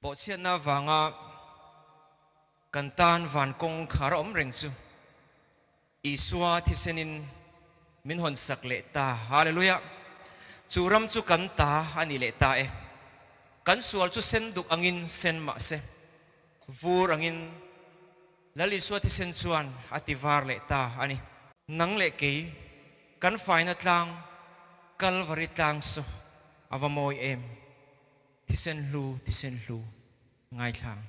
bộ chiên na vanga cần tan van công khar om reng chu isua thi senin min hồn sạc lệ ta. Hallelujah. Churam chú cần ta anh lệ ta e. Kan sual chu sen đục angin sen ma se. Vur angin lali suat thi sen chuan ati var le ta ani nang le ke kan faina lang calvary tang su avamoi em thi sen lu thi sen lu. Ngai thang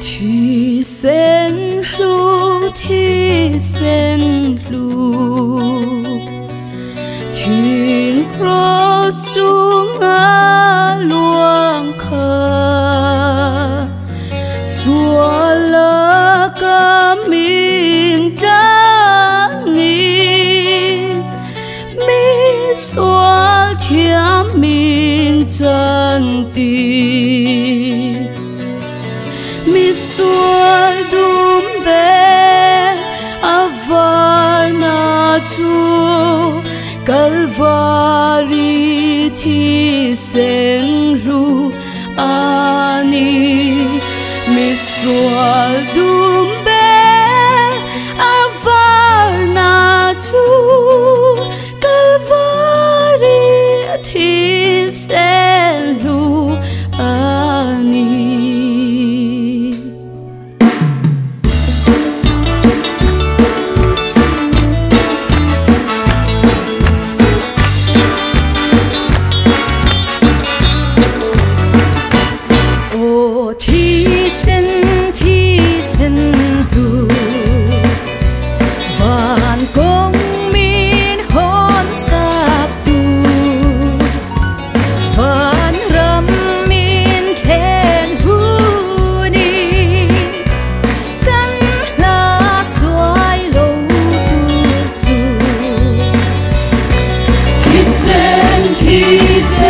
Thi sen lu thi sen lu. Thiên Xua lỡ cả mình đã nghi Mi xua thiam mình chân tình mi sual dum be avar na chu kalvari thi sen mi sual sen,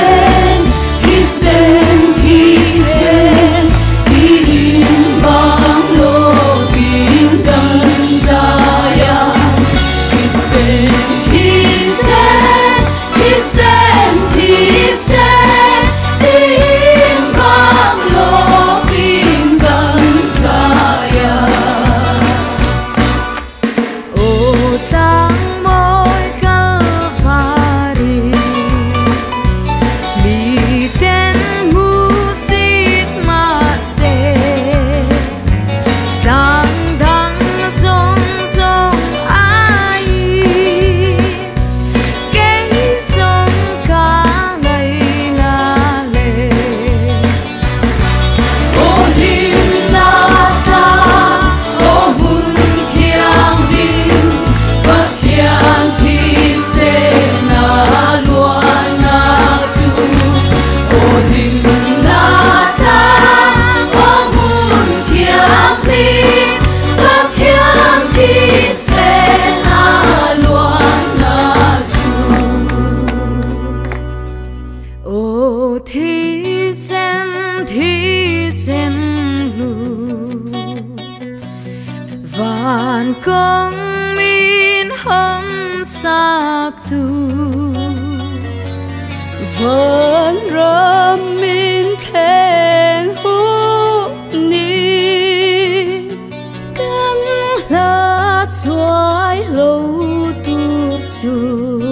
vạn công min hâm sắc tu. Vẫn râm min thèn hút ni. Căng lá xoay lâu tụt xuống.